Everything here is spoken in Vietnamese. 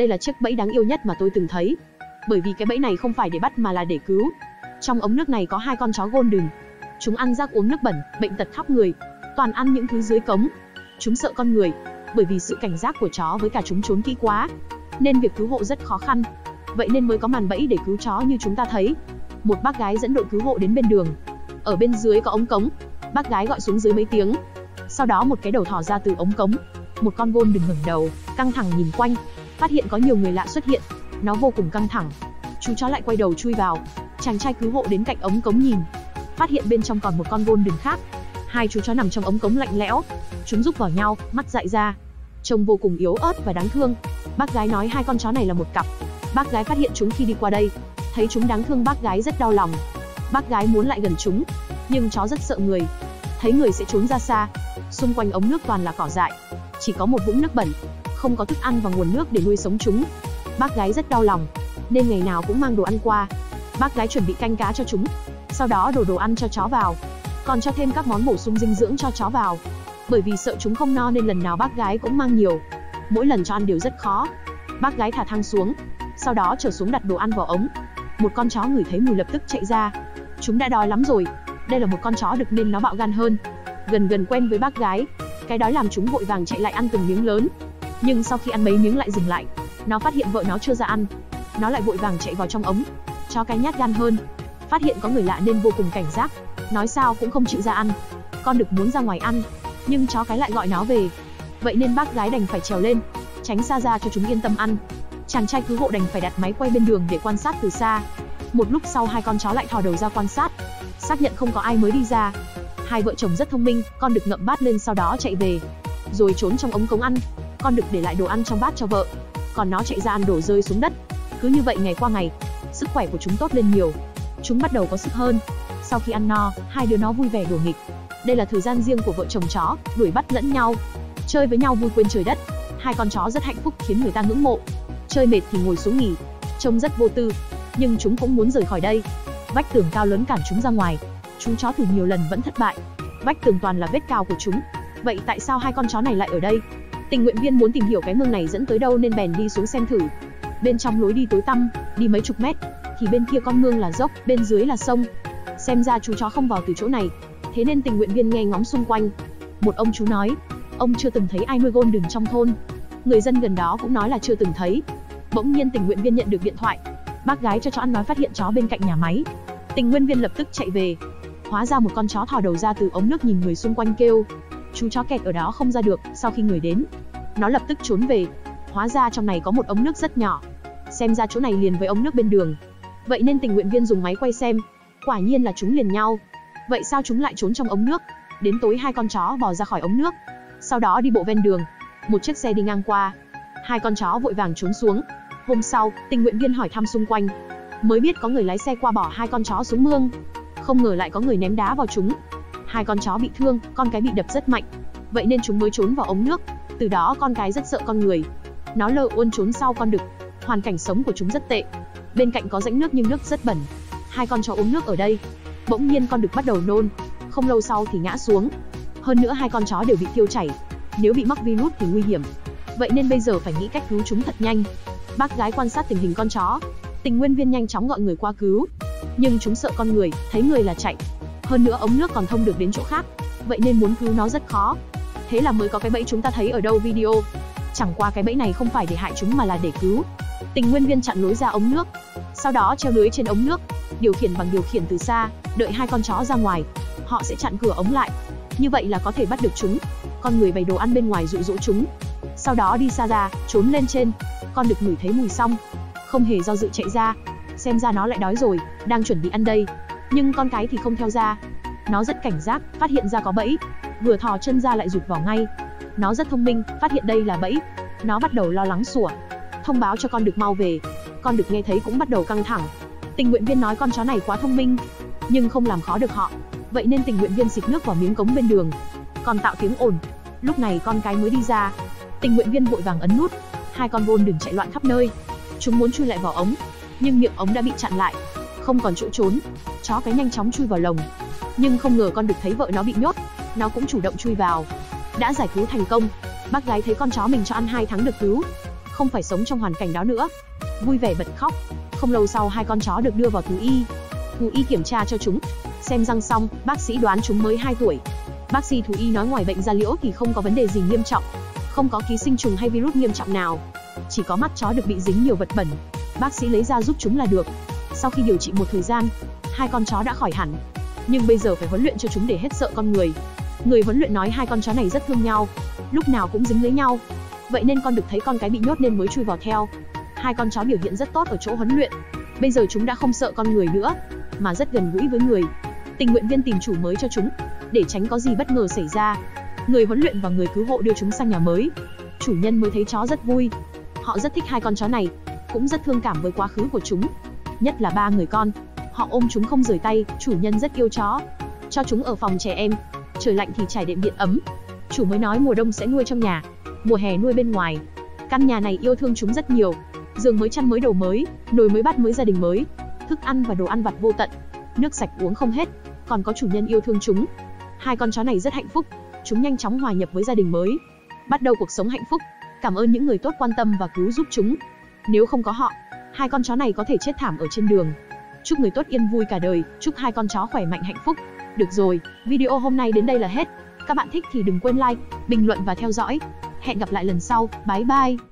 Đây là chiếc bẫy đáng yêu nhất mà tôi từng thấy. Bởi vì cái bẫy này không phải để bắt mà là để cứu. Trong ống nước này có hai con chó golden. Chúng ăn rác uống nước bẩn, bệnh tật khắp người, toàn ăn những thứ dưới cống. Chúng sợ con người, bởi vì sự cảnh giác của chó với cả chúng trốn kỹ quá, nên việc cứu hộ rất khó khăn. Vậy nên mới có màn bẫy để cứu chó như chúng ta thấy. Một bác gái dẫn đội cứu hộ đến bên đường. Ở bên dưới có ống cống. Bác gái gọi xuống dưới mấy tiếng. Sau đó một cái đầu thò ra từ ống cống. Một con gôn đừng ngẩng đầu, căng thẳng nhìn quanh, phát hiện có nhiều người lạ xuất hiện. Nó vô cùng căng thẳng. Chú chó lại quay đầu chui vào. Chàng trai cứu hộ đến cạnh ống cống nhìn, phát hiện bên trong còn một con gôn đừng khác. Hai chú chó nằm trong ống cống lạnh lẽo, chúng rúc vào nhau, mắt dại ra, trông vô cùng yếu ớt và đáng thương. Bác gái nói hai con chó này là một cặp. Bác gái phát hiện chúng khi đi qua đây, thấy chúng đáng thương bác gái rất đau lòng. Bác gái muốn lại gần chúng, nhưng chó rất sợ người, thấy người sẽ trốn ra xa. Xung quanh ống nước toàn là cỏ dại, chỉ có một vũng nước bẩn, không có thức ăn và nguồn nước để nuôi sống chúng. Bác gái rất đau lòng, nên ngày nào cũng mang đồ ăn qua. Bác gái chuẩn bị canh cá cho chúng, sau đó đổ đồ ăn cho chó vào, còn cho thêm các món bổ sung dinh dưỡng cho chó vào. Bởi vì sợ chúng không no nên lần nào bác gái cũng mang nhiều. Mỗi lần cho ăn đều rất khó. Bác gái thả thang xuống, sau đó trở xuống đặt đồ ăn vào ống. Một con chó ngửi thấy mùi lập tức chạy ra. Chúng đã đói lắm rồi. Đây là một con chó được nên nó bạo gan hơn. Gần gần quen với bác gái, cái đói làm chúng vội vàng chạy lại ăn từng miếng lớn. Nhưng sau khi ăn mấy miếng lại dừng lại. Nó phát hiện vợ nó chưa ra ăn. Nó lại vội vàng chạy vào trong ống. Chó cái nhát gan hơn, phát hiện có người lạ nên vô cùng cảnh giác, nói sao cũng không chịu ra ăn. Con đực muốn ra ngoài ăn, nhưng chó cái lại gọi nó về. Vậy nên bác gái đành phải trèo lên, tránh xa ra cho chúng yên tâm ăn. Chàng trai cứu hộ đành phải đặt máy quay bên đường để quan sát từ xa. Một lúc sau hai con chó lại thò đầu ra quan sát, xác nhận không có ai mới đi ra. Hai vợ chồng rất thông minh, con đực ngậm bát lên sau đó chạy về, rồi trốn trong ống cống ăn. Con đực để lại đồ ăn trong bát cho vợ, còn nó chạy ra ăn đổ rơi xuống đất. Cứ như vậy ngày qua ngày, sức khỏe của chúng tốt lên nhiều. Chúng bắt đầu có sức hơn. Sau khi ăn no, hai đứa nó vui vẻ đùa nghịch. Đây là thời gian riêng của vợ chồng chó, đuổi bắt lẫn nhau, chơi với nhau vui quên trời đất. Hai con chó rất hạnh phúc khiến người ta ngưỡng mộ. Chơi mệt thì ngồi xuống nghỉ, trông rất vô tư, nhưng chúng cũng muốn rời khỏi đây. Vách tường cao lớn cản chúng ra ngoài. chú chó thử nhiều lần vẫn thất bại. Vách tường toàn là vết cao của chúng. Vậy tại sao hai con chó này lại ở đây? Tình nguyện viên muốn tìm hiểu cái mương này dẫn tới đâu nên bèn đi xuống xem thử. Bên trong lối đi tối tăm, đi mấy chục mét, thì bên kia con mương là dốc, bên dưới là sông. Xem ra chú chó không vào từ chỗ này, thế nên tình nguyện viên nghe ngóng xung quanh. Một ông chú nói, ông chưa từng thấy ai nuôi gôn đừng trong thôn. Người dân gần đó cũng nói là chưa từng thấy. Bỗng nhiên tình nguyện viên nhận được điện thoại. Bác gái cho chó ăn nói phát hiện chó bên cạnh nhà máy. Tình nguyện viên lập tức chạy về. Hóa ra một con chó thò đầu ra từ ống nước nhìn người xung quanh kêu. Chú chó kẹt ở đó không ra được, sau khi người đến, nó lập tức trốn về. Hóa ra trong này có một ống nước rất nhỏ. Xem ra chỗ này liền với ống nước bên đường. Vậy nên tình nguyện viên dùng máy quay xem, quả nhiên là chúng liền nhau. Vậy sao chúng lại trốn trong ống nước? Đến tối hai con chó bò ra khỏi ống nước, sau đó đi bộ ven đường. Một chiếc xe đi ngang qua, hai con chó vội vàng trốn xuống. Hôm sau, tình nguyện viên hỏi thăm xung quanh, mới biết có người lái xe qua bỏ hai con chó xuống mương. Không ngờ lại có người ném đá vào chúng. Hai con chó bị thương, con cái bị đập rất mạnh. Vậy nên chúng mới trốn vào ống nước. Từ đó con cái rất sợ con người. Nó lơ uôn trốn sau con đực. Hoàn cảnh sống của chúng rất tệ. Bên cạnh có rãnh nước nhưng nước rất bẩn. Hai con chó uống nước ở đây. Bỗng nhiên con đực bắt đầu nôn. Không lâu sau thì ngã xuống. Hơn nữa hai con chó đều bị tiêu chảy. Nếu bị mắc virus thì nguy hiểm. Vậy nên bây giờ phải nghĩ cách cứu chúng thật nhanh. Bác gái quan sát tình hình con chó. Tình nguyên viên nhanh chóng gọi người qua cứu. Nhưng chúng sợ con người, thấy người là chạy. Hơn nữa ống nước còn thông được đến chỗ khác. Vậy nên muốn cứu nó rất khó. Thế là mới có cái bẫy chúng ta thấy ở đâu video. Chẳng qua cái bẫy này không phải để hại chúng mà là để cứu. Tình nguyên viên chặn lối ra ống nước, sau đó treo lưới trên ống nước, điều khiển bằng điều khiển từ xa, đợi hai con chó ra ngoài, họ sẽ chặn cửa ống lại. Như vậy là có thể bắt được chúng. Con người bày đồ ăn bên ngoài dụ dỗ chúng. Sau đó đi xa ra, trốn lên trên. Con được ngửi thấy mùi xong, không hề do dự chạy ra. Xem ra nó lại đói rồi, đang chuẩn bị ăn đây. Nhưng con cái thì không theo ra. Nó rất cảnh giác, phát hiện ra có bẫy, vừa thò chân ra lại rụt vào ngay. Nó rất thông minh, phát hiện đây là bẫy. Nó bắt đầu lo lắng sủa, thông báo cho con được mau về. Con được nghe thấy cũng bắt đầu căng thẳng. Tình nguyện viên nói con chó này quá thông minh, nhưng không làm khó được họ. Vậy nên tình nguyện viên xịt nước vào miếng cống bên đường, còn tạo tiếng ồn. Lúc này con cái mới đi ra. Tình nguyện viên vội vàng ấn nút. Hai con bôn đừng chạy loạn khắp nơi. Chúng muốn chui lại vào ống, nhưng miệng ống đã bị chặn lại, không còn chỗ trốn. Chó cái nhanh chóng chui vào lồng, nhưng không ngờ con đực thấy vợ nó bị nhốt, nó cũng chủ động chui vào. Đã giải cứu thành công. Bác gái thấy con chó mình cho ăn hai tháng được cứu, không phải sống trong hoàn cảnh đó nữa. Vui vẻ bật khóc. Không lâu sau hai con chó được đưa vào thú y. Thú y kiểm tra cho chúng. Xem răng xong, bác sĩ đoán chúng mới 2 tuổi. Bác sĩ thú y nói ngoài bệnh da liễu thì không có vấn đề gì nghiêm trọng. Không có ký sinh trùng hay virus nghiêm trọng nào. Chỉ có mắt chó được bị dính nhiều vật bẩn. Bác sĩ lấy ra giúp chúng là được. Sau khi điều trị một thời gian, hai con chó đã khỏi hẳn. Nhưng bây giờ phải huấn luyện cho chúng để hết sợ con người. Người huấn luyện nói hai con chó này rất thương nhau, lúc nào cũng dính lấy nhau. Vậy nên con được thấy con cái bị nhốt nên mới chui vào theo. Hai con chó biểu hiện rất tốt ở chỗ huấn luyện. Bây giờ chúng đã không sợ con người nữa, mà rất gần gũi với người. Tình nguyện viên tìm chủ mới cho chúng, để tránh có gì bất ngờ xảy ra. Người huấn luyện và người cứu hộ đưa chúng sang nhà mới. Chủ nhân mới thấy chó rất vui. Họ rất thích hai con chó này, cũng rất thương cảm với quá khứ của chúng. Nhất là ba người con, họ ôm chúng không rời tay, chủ nhân rất yêu chó. Cho chúng ở phòng trẻ em, trời lạnh thì trải đệm điện ấm. Chủ mới nói mùa đông sẽ nuôi trong nhà, mùa hè nuôi bên ngoài. Căn nhà này yêu thương chúng rất nhiều. Giường mới chăn mới đầu mới, nồi mới bát mới gia đình mới, thức ăn và đồ ăn vặt vô tận, nước sạch uống không hết, còn có chủ nhân yêu thương chúng. Hai con chó này rất hạnh phúc, chúng nhanh chóng hòa nhập với gia đình mới, bắt đầu cuộc sống hạnh phúc. Cảm ơn những người tốt quan tâm và cứu giúp chúng. Nếu không có họ, hai con chó này có thể chết thảm ở trên đường. Chúc người tốt yên vui cả đời, chúc hai con chó khỏe mạnh hạnh phúc. Được rồi, video hôm nay đến đây là hết. Các bạn thích thì đừng quên like, bình luận và theo dõi. Hẹn gặp lại lần sau, bye bye.